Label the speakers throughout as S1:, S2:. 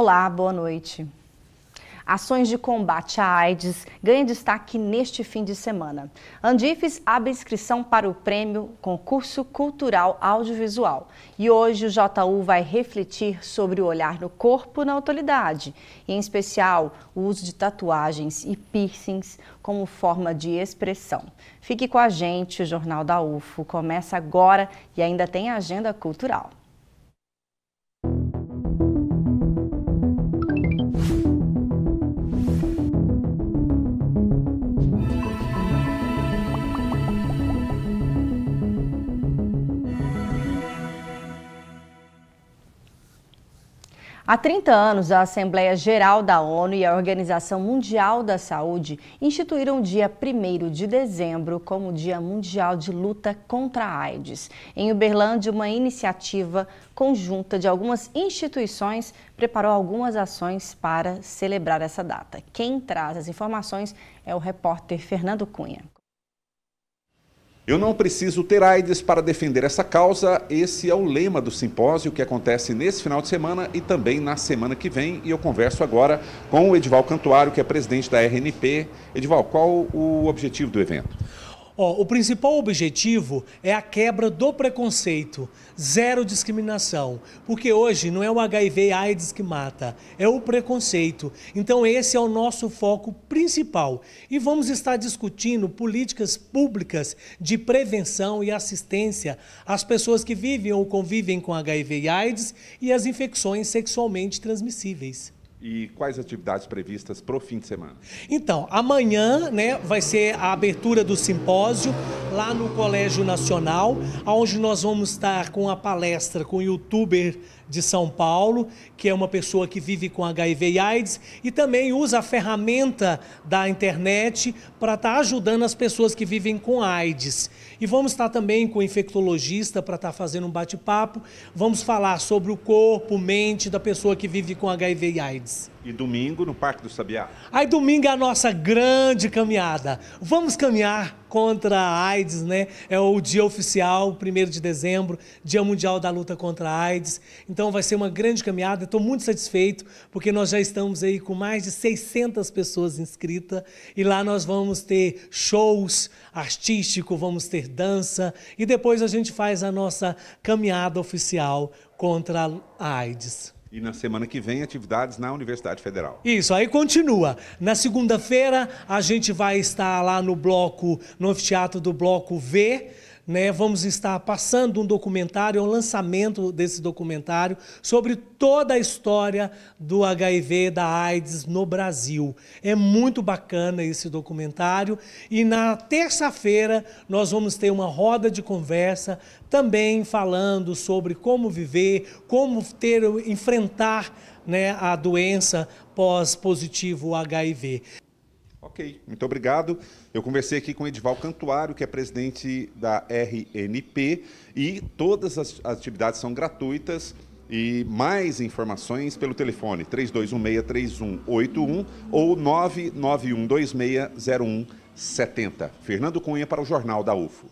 S1: Olá, boa noite. Ações de combate à AIDS ganham destaque neste fim de semana. Andifes abre inscrição para o prêmio Concurso Cultural Audiovisual. E hoje o JU vai refletir sobre o olhar no corpo na atualidade, em especial o uso de tatuagens e piercings como forma de expressão. Fique com a gente, o Jornal da UFO começa agora e ainda tem agenda cultural. Há 30 anos, a Assembleia Geral da ONU e a Organização Mundial da Saúde instituíram o dia 1 de dezembro como Dia Mundial de Luta contra a AIDS. Em Uberlândia, uma iniciativa conjunta de algumas instituições preparou algumas ações para celebrar essa data. Quem traz as informações é o repórter Fernando Cunha.
S2: Eu não preciso ter AIDS para defender essa causa. Esse é o lema do simpósio que acontece nesse final de semana e também na semana que vem. E eu converso agora com o Edival Cantuário, que é presidente da RNP. Edival, qual o objetivo do evento?
S3: Ó, o principal objetivo é a quebra do preconceito, zero discriminação, porque hoje não é o HIV AIDS que mata, é o preconceito. Então esse é o nosso foco principal. E vamos estar discutindo políticas públicas de prevenção e assistência às pessoas que vivem ou convivem com HIV e AIDS e as infecções sexualmente transmissíveis.
S2: E quais atividades previstas para o fim de semana?
S3: Então, amanhã né, vai ser a abertura do simpósio lá no Colégio Nacional, onde nós vamos estar com a palestra com o youtuber de São Paulo, que é uma pessoa que vive com HIV e AIDS e também usa a ferramenta da internet para estar tá ajudando as pessoas que vivem com AIDS. E vamos estar também com o infectologista para estar tá fazendo um bate-papo. Vamos falar sobre o corpo, mente da pessoa que vive com HIV e AIDS.
S2: E domingo no Parque do Sabiá.
S3: Aí domingo é a nossa grande caminhada. Vamos caminhar contra a AIDS, né? É o dia oficial, 1 de dezembro, Dia Mundial da Luta contra a AIDS. Então vai ser uma grande caminhada. Estou muito satisfeito porque nós já estamos aí com mais de 600 pessoas inscritas e lá nós vamos ter shows artísticos, vamos ter dança e depois a gente faz a nossa caminhada oficial contra a AIDS.
S2: E na semana que vem, atividades na Universidade Federal.
S3: Isso, aí continua. Na segunda-feira, a gente vai estar lá no bloco, no anfiteatro do bloco V, né, vamos estar passando um documentário, um lançamento desse documentário sobre toda a história do HIV, da AIDS no Brasil. É muito bacana esse documentário e na terça-feira nós vamos ter uma roda de conversa também falando sobre como viver, como ter enfrentar né, a doença pós-positivo HIV.
S2: Ok, muito obrigado. Eu conversei aqui com Edival Cantuário, que é presidente da RNP, e todas as atividades são gratuitas. E mais informações pelo telefone 3216-3181 ou 991260170. Fernando Cunha para o Jornal da UFO.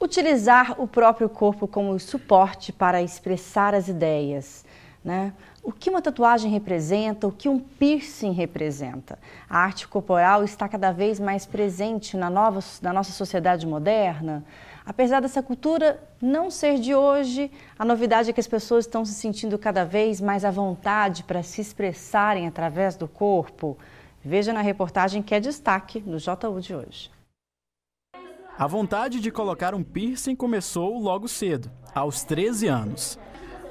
S1: Utilizar o próprio corpo como suporte para expressar as ideias. Né? O que uma tatuagem representa, o que um piercing representa? A arte corporal está cada vez mais presente na, nova, na nossa sociedade moderna. Apesar dessa cultura não ser de hoje, a novidade é que as pessoas estão se sentindo cada vez mais à vontade para se expressarem através do corpo. Veja na reportagem que é destaque no JU de hoje.
S4: A vontade de colocar um piercing começou logo cedo, aos 13 anos.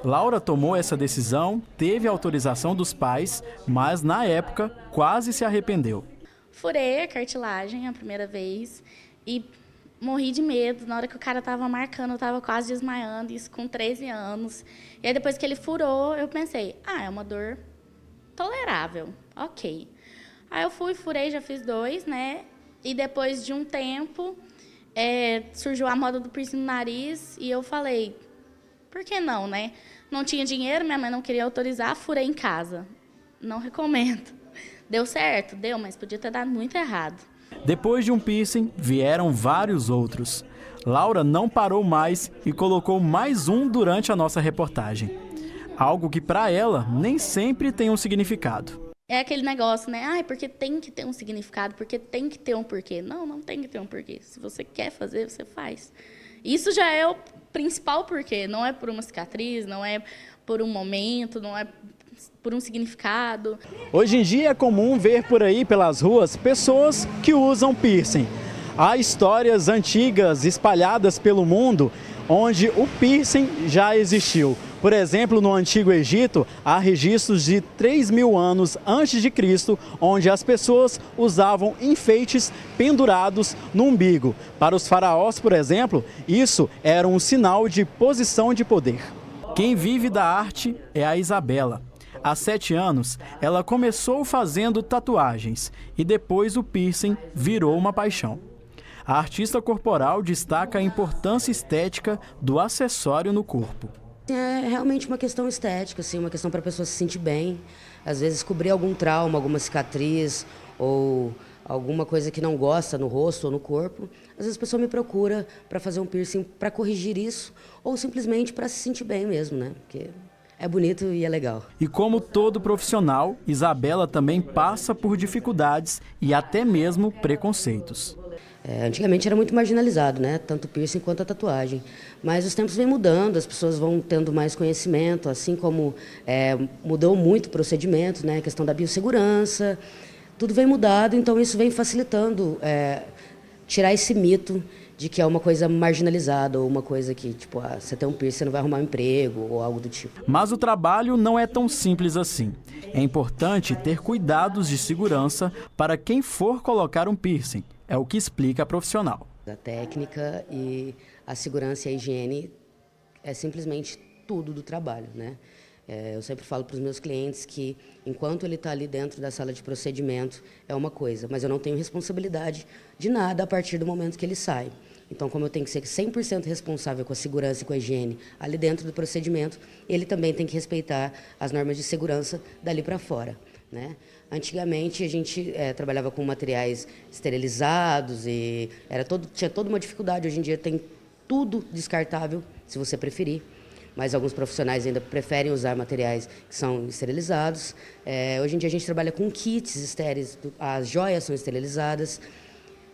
S4: Laura tomou essa decisão, teve autorização dos pais, mas na época quase se arrependeu.
S5: Furei a cartilagem a primeira vez e morri de medo. Na hora que o cara estava marcando, eu estava quase desmaiando, isso com 13 anos. E aí depois que ele furou, eu pensei, ah, é uma dor tolerável, ok. Aí eu fui, furei, já fiz dois, né? E depois de um tempo, é, surgiu a moda do piercing no nariz e eu falei, por que não, né? Não tinha dinheiro, minha mãe não queria autorizar, furei em casa. Não recomendo. Deu certo? Deu, mas podia ter dado muito errado.
S4: Depois de um piercing, vieram vários outros. Laura não parou mais e colocou mais um durante a nossa reportagem. algo que para ela nem sempre tem um significado.
S5: É aquele negócio, né? Ah, porque tem que ter um significado, porque tem que ter um porquê. Não, não tem que ter um porquê. Se você quer fazer, você faz. Isso já é o principal porquê. Não é por uma cicatriz, não é por um momento, não é por um significado.
S4: Hoje em dia é comum ver por aí pelas ruas pessoas que usam piercing. Há histórias antigas espalhadas pelo mundo onde o piercing já existiu. Por exemplo, no Antigo Egito, há registros de 3 mil anos antes de Cristo, onde as pessoas usavam enfeites pendurados no umbigo. Para os faraós, por exemplo, isso era um sinal de posição de poder. Quem vive da arte é a Isabela. Há sete anos, ela começou fazendo tatuagens e depois o piercing virou uma paixão. A artista corporal destaca a importância estética do acessório no corpo.
S6: É realmente uma questão estética, assim, uma questão para a pessoa se sentir bem. Às vezes cobrir algum trauma, alguma cicatriz ou alguma coisa que não gosta no rosto ou no corpo. Às vezes a pessoa me procura para fazer um piercing para corrigir isso ou simplesmente para se sentir bem mesmo, né? Porque é bonito e é legal.
S4: E como todo profissional, Isabela também passa por dificuldades e até mesmo preconceitos.
S6: É, antigamente era muito marginalizado, né? Tanto o piercing quanto a tatuagem. Mas os tempos vêm mudando, as pessoas vão tendo mais conhecimento, assim como é, mudou muito o procedimento, né? A questão da biossegurança. Tudo vem mudado, então isso vem facilitando é, tirar esse mito de que é uma coisa marginalizada ou uma coisa que, tipo, ah, você tem um piercing, você não vai arrumar um emprego ou algo do tipo.
S4: Mas o trabalho não é tão simples assim. É importante ter cuidados de segurança para quem for colocar um piercing é o que explica a profissional.
S6: A técnica e a segurança e a higiene é simplesmente tudo do trabalho, né? É, eu sempre falo para os meus clientes que enquanto ele está ali dentro da sala de procedimento é uma coisa, mas eu não tenho responsabilidade de nada a partir do momento que ele sai. Então, como eu tenho que ser 100% responsável com a segurança e com a higiene ali dentro do procedimento, ele também tem que respeitar as normas de segurança dali para fora. Né? Antigamente a gente é, trabalhava com materiais esterilizados e era todo, tinha toda uma dificuldade. Hoje em dia tem tudo descartável, se você preferir. Mas alguns profissionais ainda preferem usar materiais que são esterilizados. É, hoje em dia a gente trabalha com kits estéreis, as joias são esterilizadas.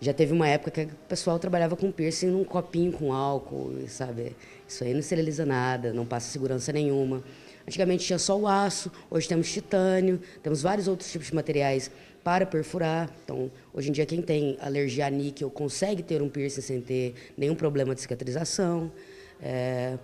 S6: Já teve uma época que o pessoal trabalhava com piercing num copinho com álcool, sabe? Isso aí não esteriliza nada, não passa segurança nenhuma. Antigamente tinha só o aço, hoje temos titânio, temos vários outros tipos de materiais para perfurar. Então, hoje em dia, quem tem alergia a níquel consegue ter um piercing sem ter nenhum problema de cicatrização. É...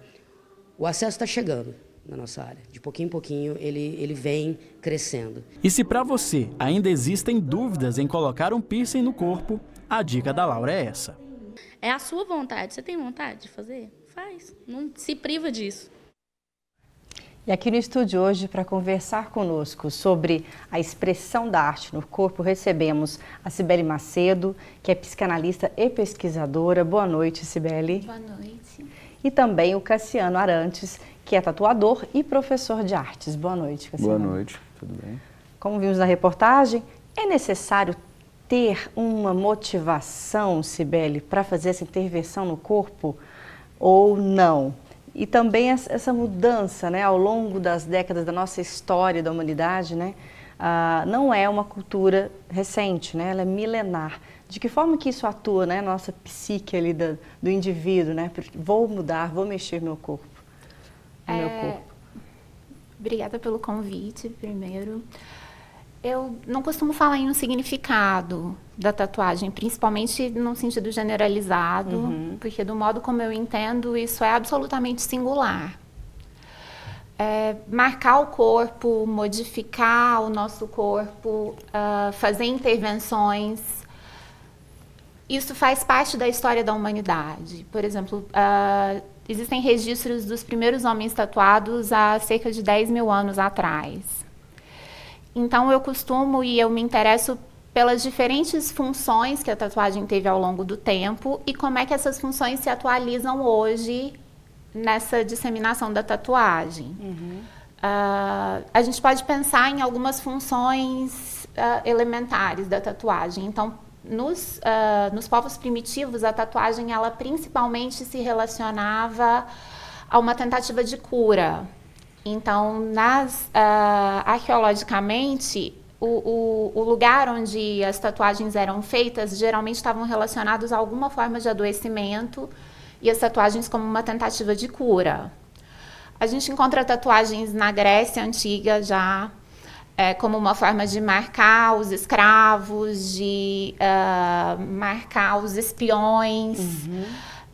S6: O acesso está chegando na nossa área. De pouquinho em pouquinho, ele, ele vem crescendo.
S4: E se para você ainda existem dúvidas em colocar um piercing no corpo, a dica da Laura é essa.
S5: É a sua vontade. Você tem vontade de fazer? Faz. Não se priva disso.
S1: E aqui no estúdio hoje, para conversar conosco sobre a expressão da arte no corpo, recebemos a Cibele Macedo, que é psicanalista e pesquisadora. Boa noite, Cibele.
S7: Boa noite.
S1: E também o Cassiano Arantes, que é tatuador e professor de artes. Boa noite, Cassiano.
S8: Boa noite, tudo bem?
S1: Como vimos na reportagem, é necessário ter uma motivação, Cibele, para fazer essa intervenção no corpo ou não? E também essa mudança né, ao longo das décadas da nossa história da humanidade, né, uh, não é uma cultura recente, né, ela é milenar. De que forma que isso atua né, na nossa psique ali do, do indivíduo? Né? Vou mudar, vou mexer meu corpo.
S7: É... Meu corpo. Obrigada pelo convite, primeiro. Eu não costumo falar em um significado da tatuagem, principalmente no sentido generalizado, uhum. porque do modo como eu entendo, isso é absolutamente singular. É, marcar o corpo, modificar o nosso corpo, uh, fazer intervenções, isso faz parte da história da humanidade. Por exemplo, uh, existem registros dos primeiros homens tatuados há cerca de 10 mil anos atrás. Então eu costumo e eu me interesso pelas diferentes funções que a tatuagem teve ao longo do tempo e como é que essas funções se atualizam hoje nessa disseminação da tatuagem. Uhum. Uh, a gente pode pensar em algumas funções uh, elementares da tatuagem. Então, nos, uh, nos povos primitivos, a tatuagem ela principalmente se relacionava a uma tentativa de cura Então, nas, uh, arqueologicamente, o, o, o, lugar onde as tatuagens eram feitas geralmente estavam relacionados a alguma forma de adoecimento e as tatuagens como uma tentativa de cura. A gente encontra tatuagens na Grécia Antiga já, é, como uma forma de marcar os escravos, de uh, marcar os espiões. Uhum.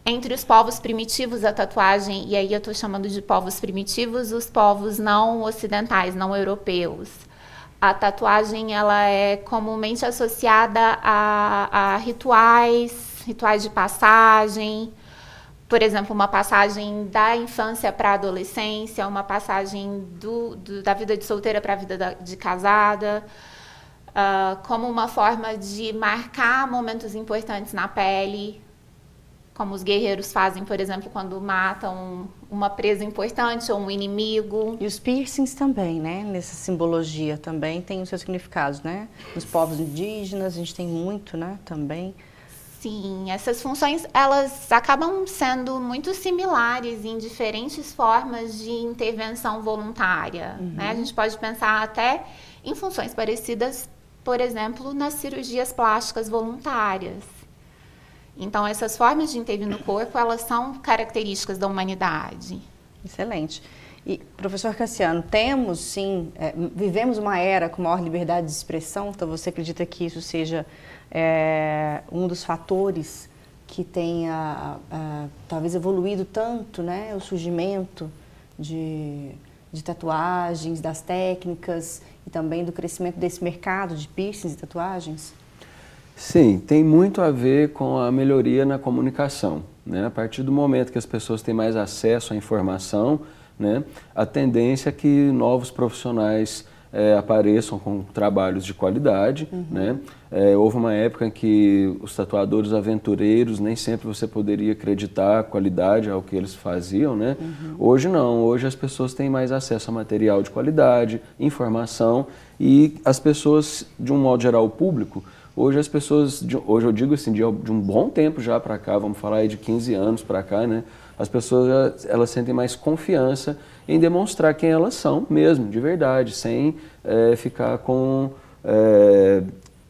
S7: Entre os povos primitivos, a tatuagem, e aí eu estou chamando de povos primitivos, os povos não ocidentais, não europeus. A tatuagem ela é comumente associada a, a rituais, rituais de passagem, por exemplo, uma passagem da infância para a adolescência, uma passagem do, do, da vida de solteira para a vida da, de casada, uh, como uma forma de marcar momentos importantes na pele, como os guerreiros fazem, por exemplo, quando matam uma presa importante ou um inimigo.
S1: E os piercings também, né? Nessa simbologia também tem os seus significados, né? Nos povos indígenas a gente tem muito, né? Também.
S7: Sim, essas funções elas acabam sendo muito similares em diferentes formas de intervenção voluntária. Uhum. Né? A gente pode pensar até em funções parecidas, por exemplo, nas cirurgias plásticas voluntárias. Então, essas formas de intervir no corpo, elas são características da humanidade.
S1: Excelente. E, professor Cassiano, temos sim, é, vivemos uma era com maior liberdade de expressão, então você acredita que isso seja é, um dos fatores que tenha talvez evoluído tanto né, o surgimento de, de tatuagens, das técnicas e também do crescimento desse mercado de piercings e tatuagens?
S8: Sim, tem muito a ver com a melhoria na comunicação. Né? A partir do momento que as pessoas têm mais acesso à informação, né, a tendência é que novos profissionais é, apareçam com trabalhos de qualidade. Uhum. Né? É, houve uma época em que os tatuadores aventureiros nem sempre você poderia acreditar a qualidade ao que eles faziam. Né? Uhum. Hoje não, hoje as pessoas têm mais acesso a material de qualidade, informação e as pessoas, de um modo geral, o público, hoje as pessoas, hoje eu digo assim, de, de um bom tempo já para cá, vamos falar aí de 15 anos para cá, né? as pessoas elas sentem mais confiança em demonstrar quem elas são mesmo, de verdade, sem é, ficar com é,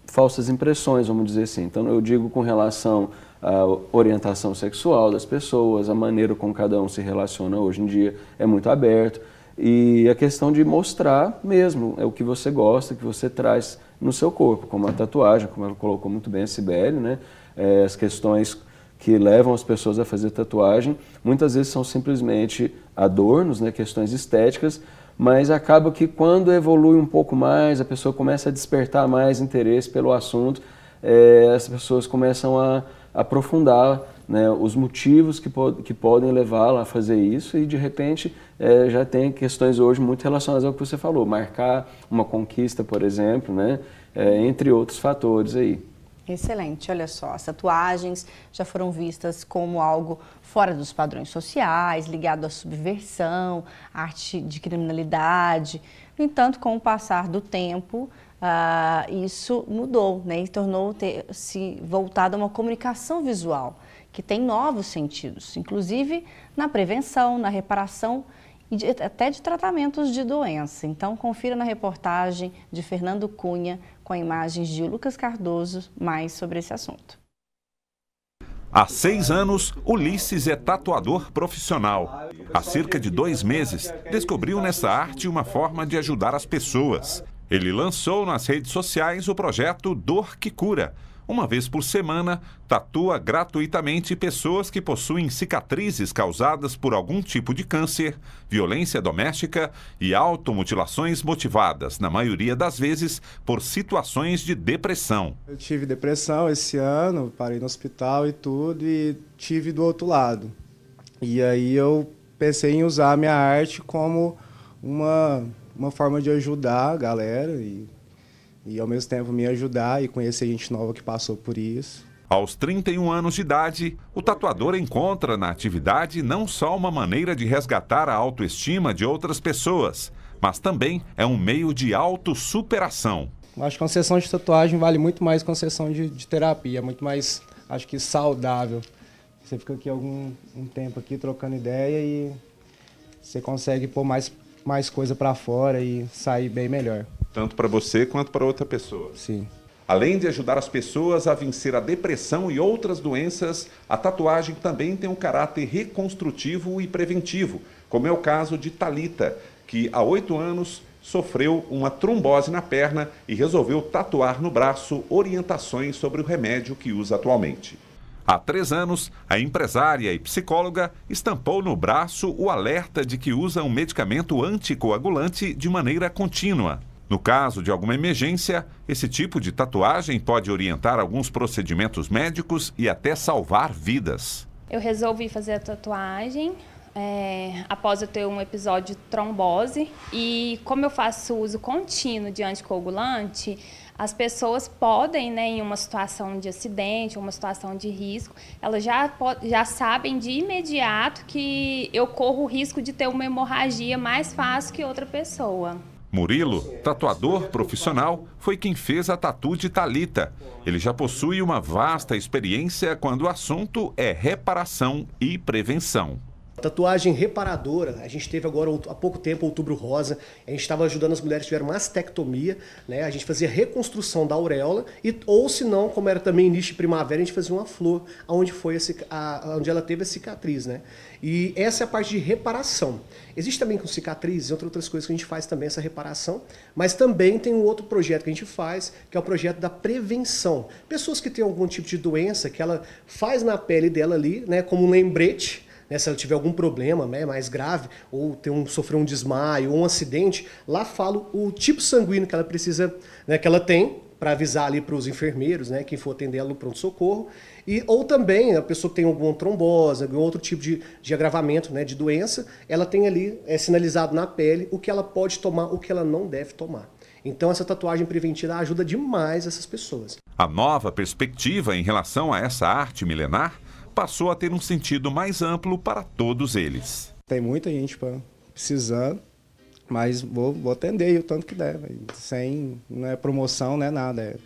S8: falsas impressões, vamos dizer assim. Então eu digo com relação à orientação sexual das pessoas, a maneira como cada um se relaciona hoje em dia é muito aberto. E a questão de mostrar mesmo é o que você gosta, que você traz no seu corpo, como a tatuagem, como ela colocou muito bem a Sibeli, né? É, as questões que levam as pessoas a fazer tatuagem, muitas vezes são simplesmente adornos, né, questões estéticas, mas acaba que quando evolui um pouco mais, a pessoa começa a despertar mais interesse pelo assunto, é, as pessoas começam a, aprofundar né, os motivos que, pod que podem levá-la a fazer isso e de repente é, já tem questões hoje muito relacionadas ao que você falou, marcar uma conquista, por exemplo, né, é, entre outros fatores aí.
S1: Excelente, olha só, as tatuagens já foram vistas como algo fora dos padrões sociais, ligado à subversão, arte de criminalidade. No entanto, com o passar do tempo, uh, isso mudou né, e tornou-se voltado a uma comunicação visual, que tem novos sentidos, inclusive na prevenção, na reparação e de, até de tratamentos de doença. Então, confira na reportagem de Fernando Cunha com imagens de Lucas Cardoso mais sobre esse assunto.
S2: Há seis anos, Ulisses é tatuador profissional. Há cerca de dois meses, descobriu nessa arte uma forma de ajudar as pessoas. Ele lançou nas redes sociais o projeto Dor que Cura, uma vez por semana, tatua gratuitamente pessoas que possuem cicatrizes causadas por algum tipo de câncer, violência doméstica e automutilações motivadas, na maioria das vezes, por situações de depressão.
S9: Eu tive depressão esse ano, parei no hospital e tudo, e tive do outro lado. E aí eu pensei em usar a minha arte como uma, uma forma de ajudar a galera e e ao mesmo tempo me ajudar e conhecer gente nova que passou por isso.
S2: Aos 31 anos de idade, o tatuador encontra na atividade não só uma maneira de resgatar a autoestima de outras pessoas, mas também é um meio de autossuperação.
S9: Acho que uma sessão de tatuagem vale muito mais que uma sessão de, de terapia, muito mais, acho que saudável. Você fica aqui algum um tempo aqui trocando ideia e você consegue pôr mais mais coisa para fora e sair bem melhor.
S2: Tanto para você quanto para outra pessoa.
S9: Sim.
S2: Além de ajudar as pessoas a vencer a depressão e outras doenças, a tatuagem também tem um caráter reconstrutivo e preventivo, como é o caso de Talita, que há oito anos sofreu uma trombose na perna e resolveu tatuar no braço orientações sobre o remédio que usa atualmente. Há três anos, a empresária e psicóloga estampou no braço o alerta de que usa um medicamento anticoagulante de maneira contínua. No caso de alguma emergência, esse tipo de tatuagem pode orientar alguns procedimentos médicos e até salvar vidas.
S10: Eu resolvi fazer a tatuagem é, após eu ter um episódio de trombose e como eu faço uso contínuo de anticoagulante, as pessoas podem, né, em uma situação de acidente, uma situação de risco, elas já, já sabem de imediato que eu corro o risco de ter uma hemorragia mais fácil que outra pessoa.
S2: Murilo, tatuador profissional, foi quem fez a tatu de Talita. Ele já possui uma vasta experiência quando o assunto é reparação e prevenção.
S11: Tatuagem reparadora, a gente teve agora há pouco tempo Outubro Rosa, a gente estava ajudando as mulheres que tiveram mastectomia, né? a gente fazia reconstrução da auréola, e, ou se não, como era também início de primavera, a gente fazia uma flor onde, foi a, a, onde ela teve a cicatriz. Né? E essa é a parte de reparação. Existe também com cicatrizes, entre outras coisas que a gente faz também essa reparação, mas também tem um outro projeto que a gente faz, que é o projeto da prevenção. Pessoas que têm algum tipo de doença que ela faz na pele dela ali, né, como um lembrete, né, se ela tiver algum problema né, mais grave, ou ter um, sofrer um desmaio ou um acidente, lá falo o tipo sanguíneo que ela precisa, né, que ela tem, para avisar ali para os enfermeiros, né, quem for atender ela no pronto-socorro, e ou também a pessoa que tem alguma trombose, algum outro tipo de, de agravamento, né, de doença, ela tem ali é, sinalizado na pele o que ela pode tomar, o que ela não deve tomar. Então essa tatuagem preventiva ajuda demais essas pessoas.
S2: A nova perspectiva em relação a essa arte milenar passou a ter um sentido mais amplo para todos eles.
S9: Tem muita gente precisando, mas vou, vou atender o tanto que der. Sem, não é promoção, não é nada. É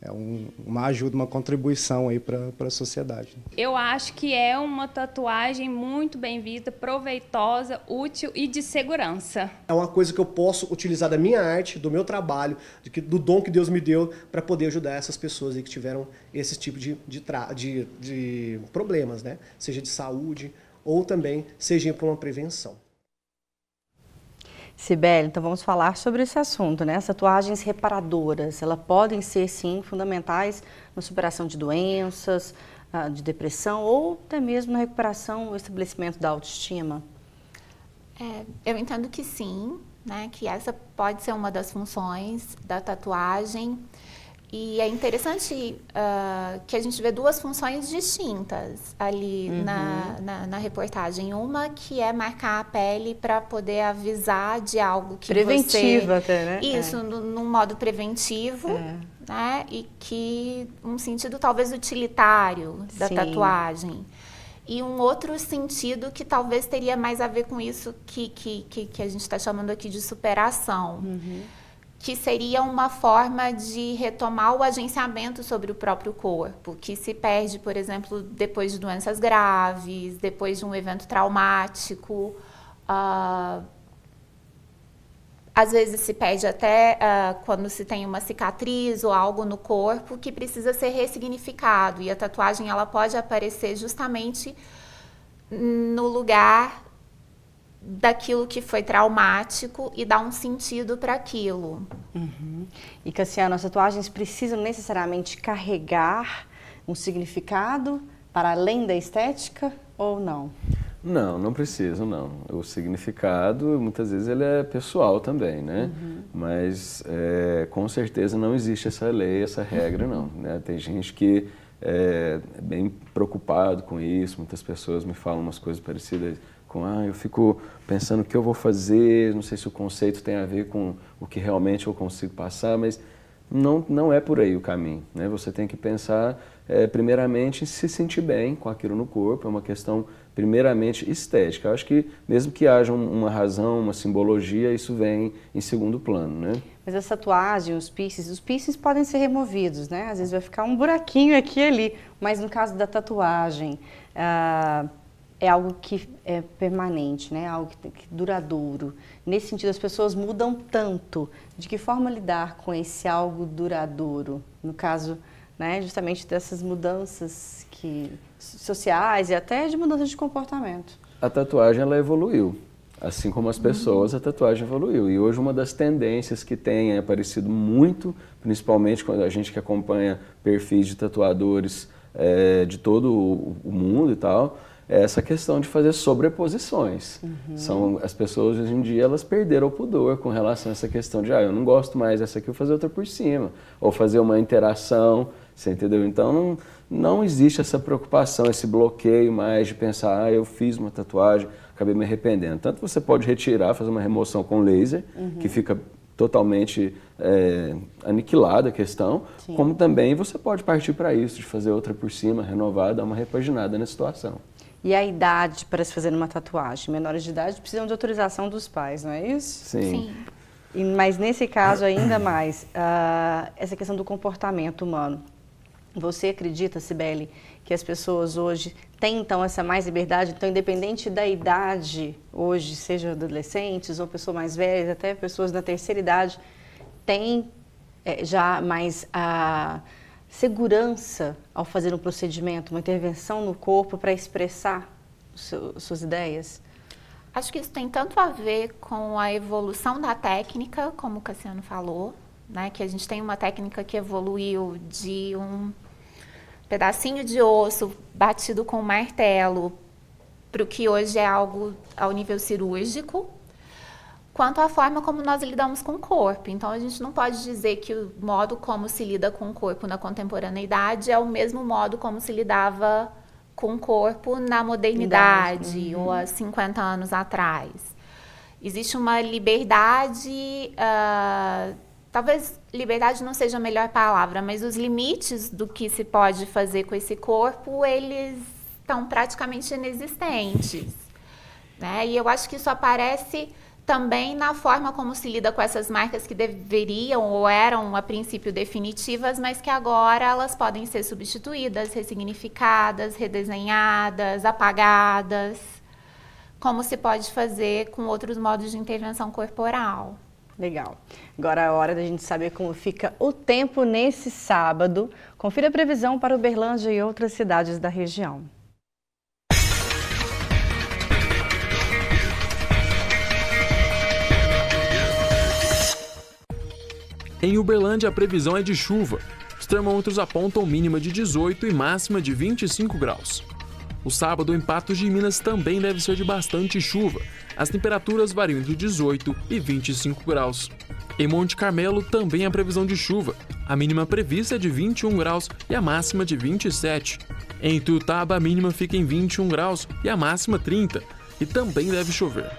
S9: é um, uma ajuda, uma contribuição aí para a sociedade.
S10: Eu acho que é uma tatuagem muito bem-vinda, proveitosa, útil e de segurança.
S11: É uma coisa que eu posso utilizar da minha arte, do meu trabalho, do dom que Deus me deu para poder ajudar essas pessoas aí que tiveram esse tipo de, de, de, de problemas, né? Seja de saúde ou também seja para uma prevenção.
S1: Sibeli, então vamos falar sobre esse assunto, né? As tatuagens reparadoras, elas podem ser, sim, fundamentais na superação de doenças, ah, de depressão ou até mesmo na recuperação ou estabelecimento da autoestima?
S7: É, eu entendo que sim, né? Que essa pode ser uma das funções da tatuagem. E é interessante uh, que a gente vê duas funções distintas ali uhum. na, na, na, reportagem. Uma que é marcar a pele para poder avisar de algo que
S1: Preventiva
S7: você...
S1: até, né?
S7: Isso, é. num modo preventivo, é. né? E que um sentido talvez utilitário da Sim. tatuagem. E um outro sentido que talvez teria mais a ver com isso que, que, que, que a gente está chamando aqui de superação. Uhum que seria uma forma de retomar o agenciamento sobre o próprio corpo, que se perde, por exemplo, depois de doenças graves, depois de um evento traumático. Uh, às vezes se perde até uh, quando se tem uma cicatriz ou algo no corpo que precisa ser ressignificado. E a tatuagem ela pode aparecer justamente no lugar daquilo que foi traumático e dar um sentido para aquilo.
S1: Uhum. E Cassiano, as tatuagens precisam necessariamente carregar um significado para além da estética ou não?
S8: Não, não precisam, não. O significado, muitas vezes, ele é pessoal também, né? Uhum. Mas, é, com certeza, não existe essa lei, essa regra, não. Né? Tem gente que é, é bem preocupado com isso, muitas pessoas me falam umas coisas parecidas com, ah, eu fico pensando o que eu vou fazer, não sei se o conceito tem a ver com o que realmente eu consigo passar, mas não, não é por aí o caminho. Né? Você tem que pensar, é, primeiramente, em se sentir bem com aquilo no corpo, é uma questão, primeiramente, estética. Eu acho que, mesmo que haja uma razão, uma simbologia, isso vem em segundo plano. Né?
S1: Mas a tatuagem, os piercings, os piercings podem ser removidos, né? Às vezes vai ficar um buraquinho aqui e ali, mas no caso da tatuagem, ah, é algo que é permanente, né? algo que, que duradouro. Nesse sentido, as pessoas mudam tanto. De que forma lidar com esse algo duradouro? No caso, né, justamente dessas mudanças que, sociais e até de mudanças de comportamento.
S8: A tatuagem ela evoluiu. Assim como as pessoas, a tatuagem evoluiu. E hoje uma das tendências que tem aparecido muito, principalmente quando a gente que acompanha perfis de tatuadores é, de todo o mundo e tal, é essa questão de fazer sobreposições. Uhum. São as pessoas hoje em dia elas perderam o pudor com relação a essa questão de ah, eu não gosto mais dessa aqui, eu vou fazer outra por cima, ou fazer uma interação, você entendeu? Então não, não existe essa preocupação, esse bloqueio mais de pensar, ah, eu fiz uma tatuagem, acabei me arrependendo. Tanto você pode retirar, fazer uma remoção com laser, uhum. que fica totalmente é, aniquilada a questão, Sim. como também você pode partir para isso, de fazer outra por cima, renovar, dar uma repaginada na situação.
S1: E a idade para se fazer uma tatuagem? Menores de idade precisam de autorização dos pais, não é isso?
S8: Sim. Sim.
S1: E, mas nesse caso ainda mais, uh, essa questão do comportamento humano. Você acredita, Sibeli, que as pessoas hoje têm então essa mais liberdade? Então, independente da idade, hoje, seja adolescentes ou pessoas mais velhas, até pessoas da terceira idade, têm é, já mais a. Uh, segurança ao fazer um procedimento, uma intervenção no corpo para expressar suas ideias?
S7: Acho que isso tem tanto a ver com a evolução da técnica, como o Cassiano falou, né? que a gente tem uma técnica que evoluiu de um pedacinho de osso batido com martelo para o que hoje é algo ao nível cirúrgico, quanto à forma como nós lidamos com o corpo. Então, a gente não pode dizer que o modo como se lida com o corpo na contemporaneidade é o mesmo modo como se lidava com o corpo na modernidade uhum. ou há 50 anos atrás. Existe uma liberdade, uh, talvez liberdade não seja a melhor palavra, mas os limites do que se pode fazer com esse corpo, eles estão praticamente inexistentes. Né? E eu acho que isso aparece também na forma como se lida com essas marcas que deveriam ou eram a princípio definitivas, mas que agora elas podem ser substituídas, ressignificadas, redesenhadas, apagadas, como se pode fazer com outros modos de intervenção corporal.
S1: Legal. Agora é hora da gente saber como fica o tempo nesse sábado. Confira a previsão para Uberlândia e outras cidades da região.
S12: Em Uberlândia, a previsão é de chuva. Os termômetros apontam mínima de 18 e máxima de 25 graus. O sábado em Patos de Minas também deve ser de bastante chuva. As temperaturas variam entre 18 e 25 graus. Em Monte Carmelo também há previsão de chuva. A mínima prevista é de 21 graus e a máxima de 27. Em Tuiutaba, a mínima fica em 21 graus e a máxima 30, e também deve chover.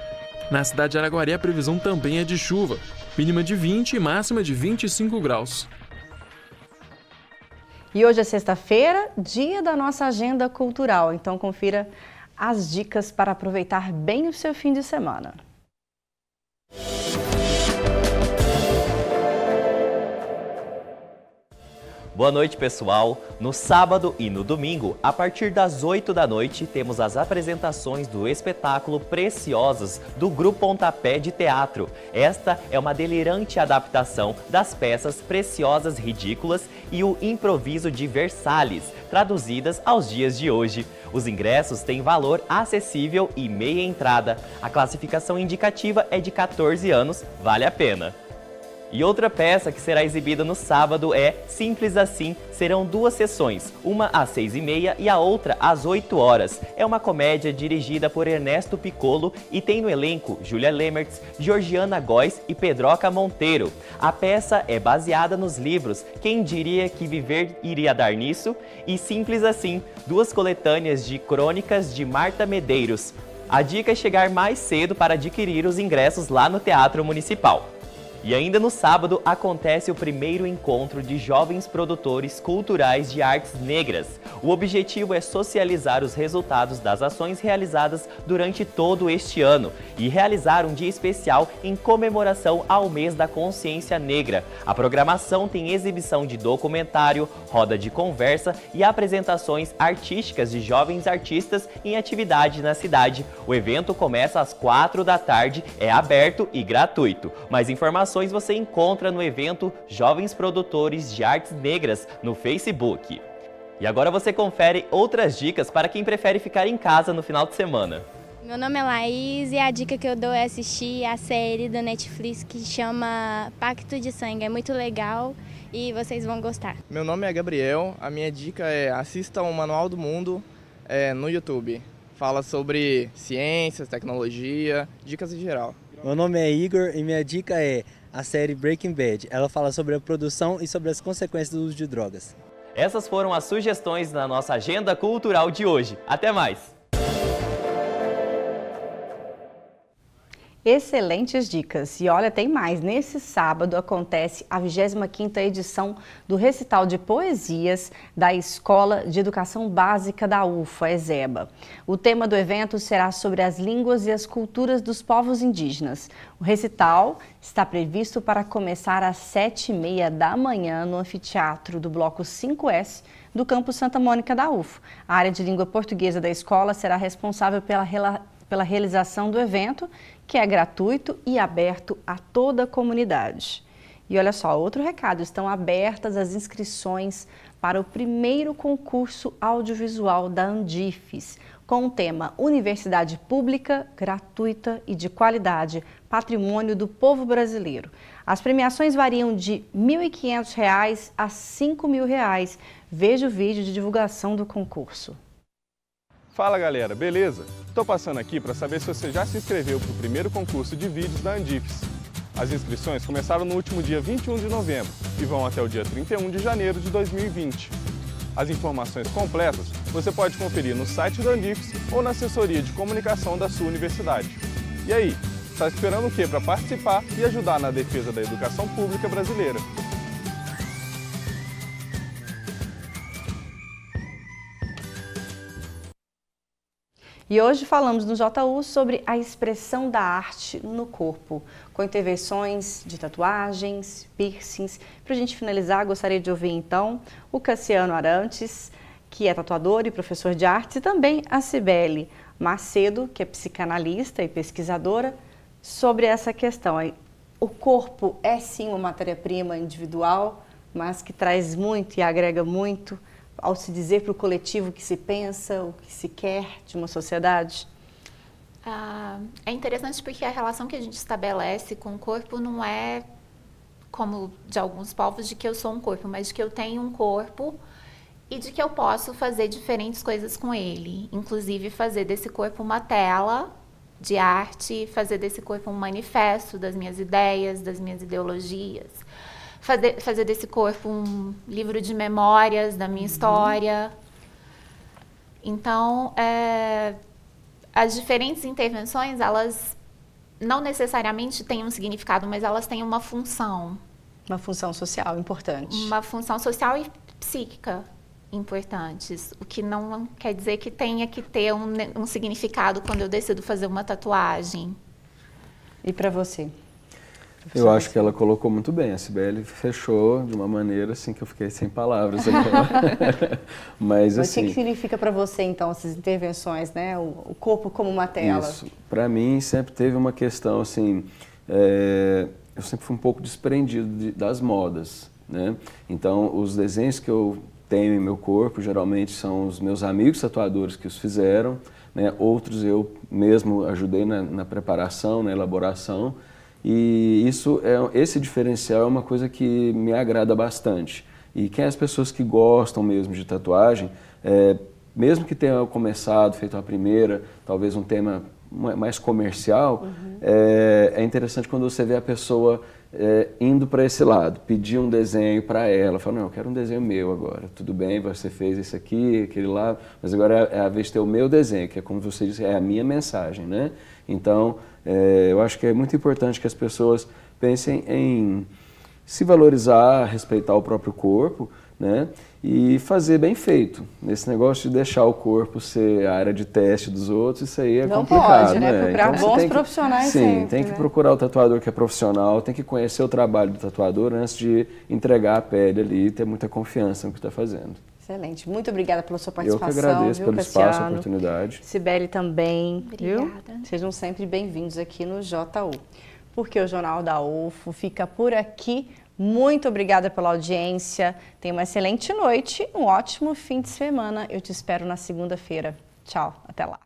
S12: Na cidade de Araguari, a previsão também é de chuva mínima de 20 e máxima de 25 graus.
S1: E hoje é sexta-feira, dia da nossa agenda cultural, então confira as dicas para aproveitar bem o seu fim de semana.
S13: Boa noite, pessoal. No sábado e no domingo, a partir das 8 da noite, temos as apresentações do espetáculo Preciosas do Grupo Pontapé de Teatro. Esta é uma delirante adaptação das peças Preciosas Ridículas e o Improviso de Versalhes, traduzidas aos dias de hoje. Os ingressos têm valor acessível e meia entrada. A classificação indicativa é de 14 anos, vale a pena. E outra peça que será exibida no sábado é Simples Assim. Serão duas sessões, uma às seis e meia e a outra às 8 horas. É uma comédia dirigida por Ernesto Piccolo e tem no elenco Julia Lemertz, Georgiana Góes e Pedroca Monteiro. A peça é baseada nos livros Quem Diria Que Viver Iria Dar Nisso e Simples Assim, duas coletâneas de crônicas de Marta Medeiros. A dica é chegar mais cedo para adquirir os ingressos lá no Teatro Municipal. E ainda no sábado acontece o primeiro encontro de jovens produtores culturais de artes negras. O objetivo é socializar os resultados das ações realizadas durante todo este ano e realizar um dia especial em comemoração ao mês da consciência negra. A programação tem exibição de documentário, roda de conversa e apresentações artísticas de jovens artistas em atividade na cidade. O evento começa às quatro da tarde, é aberto e gratuito. Mais informações informações você encontra no evento Jovens Produtores de Artes Negras no Facebook. E agora você confere outras dicas para quem prefere ficar em casa no final de semana.
S14: Meu nome é Laís e a dica que eu dou é assistir a série da Netflix que chama Pacto de Sangue. É muito legal e vocês vão gostar.
S15: Meu nome é Gabriel, a minha dica é assista o Manual do Mundo é, no YouTube. Fala sobre ciências, tecnologia, dicas em geral.
S16: Meu nome é Igor e minha dica é a série Breaking Bad. Ela fala sobre a produção e sobre as consequências do uso de drogas.
S13: Essas foram as sugestões na nossa agenda cultural de hoje. Até mais!
S1: Excelentes dicas. E olha, tem mais. Nesse sábado acontece a 25ª edição do recital de poesias da Escola de Educação Básica da UFA, ESEBA. O tema do evento será sobre as línguas e as culturas dos povos indígenas. O recital está previsto para começar às sete e meia da manhã no anfiteatro do Bloco 5S do campus Santa Mônica da UFA. A área de língua portuguesa da escola será responsável pela, pela realização do evento que é gratuito e aberto a toda a comunidade. E olha só, outro recado: estão abertas as inscrições para o primeiro concurso audiovisual da Andifes, com o tema Universidade Pública, Gratuita e de Qualidade, Patrimônio do Povo Brasileiro. As premiações variam de R$ 1.500 a R$ 5.000. Veja o vídeo de divulgação do concurso.
S17: Fala galera, beleza? Estou passando aqui para saber se você já se inscreveu para o primeiro concurso de vídeos da Andifes. As inscrições começaram no último dia 21 de novembro e vão até o dia 31 de janeiro de 2020. As informações completas você pode conferir no site da Andifes ou na assessoria de comunicação da sua universidade. E aí, está esperando o que para participar e ajudar na defesa da educação pública brasileira?
S1: E hoje falamos no JU sobre a expressão da arte no corpo, com intervenções de tatuagens, piercings. Para a gente finalizar, gostaria de ouvir então o Cassiano Arantes, que é tatuador e professor de arte, e também a Cibele Macedo, que é psicanalista e pesquisadora, sobre essa questão. O corpo é sim uma matéria-prima individual, mas que traz muito e agrega muito ao se dizer para o coletivo que se pensa, o que se quer de uma sociedade?
S7: Ah, é interessante porque a relação que a gente estabelece com o corpo não é como de alguns povos de que eu sou um corpo, mas de que eu tenho um corpo e de que eu posso fazer diferentes coisas com ele, inclusive fazer desse corpo uma tela de arte, fazer desse corpo um manifesto das minhas ideias, das minhas ideologias fazer, fazer desse corpo um livro de memórias da minha uhum. história. Então, é, as diferentes intervenções, elas não necessariamente têm um significado, mas elas têm uma função.
S1: Uma função social importante.
S7: Uma função social e psíquica importantes, o que não quer dizer que tenha que ter um, um significado quando eu decido fazer uma tatuagem.
S1: E para você?
S8: Eu acho que ela colocou muito bem. A Sibeli fechou de uma maneira assim que eu fiquei sem palavras.
S1: Mas assim. O que significa para você então essas intervenções, né? O, corpo como uma tela. Isso.
S8: Para mim sempre teve uma questão assim. É, eu sempre fui um pouco desprendido de, das modas, né? Então os desenhos que eu tenho em meu corpo geralmente são os meus amigos tatuadores que os fizeram, né? Outros eu mesmo ajudei na, na preparação, na elaboração. E isso é, esse diferencial é uma coisa que me agrada bastante. E quem é as pessoas que gostam mesmo de tatuagem, é, mesmo que tenha começado, feito a primeira, talvez um tema mais comercial, uhum. é, é, interessante quando você vê a pessoa é, indo para esse lado, pedir um desenho para ela, fala, não, eu quero um desenho meu agora, tudo bem, você fez esse aqui, aquele lá, mas agora é a vez de ter o meu desenho, que é como você disse, é a minha mensagem, né? Então, é, eu acho que é muito importante que as pessoas pensem em se valorizar, respeitar o próprio corpo, né? E fazer bem feito. Nesse negócio de deixar o corpo ser a área de teste dos outros, isso aí é
S1: Não
S8: complicado,
S1: pode, né?
S8: né?
S1: Procurar
S8: você
S1: bons
S8: tem que-
S1: profissionais
S8: Sim,
S1: sempre,
S8: tem que
S1: né?
S8: procurar o tatuador que é profissional, tem que conhecer o trabalho do tatuador antes de entregar a pele ali e ter muita confiança no que está fazendo.
S1: Excelente. Muito obrigada pela sua
S8: Eu que
S1: participação.
S8: agradeço
S1: viu,
S8: pelo espaço, a
S1: Cassiano?
S8: oportunidade.
S1: Sibeli também, viu?
S7: Obrigada.
S1: Sejam sempre bem-vindos aqui no JU. Porque o Jornal da UFO fica por aqui. Muito obrigada pela audiência. Tenha uma excelente noite, um ótimo fim de semana. Eu te espero na segunda-feira. Tchau, até lá.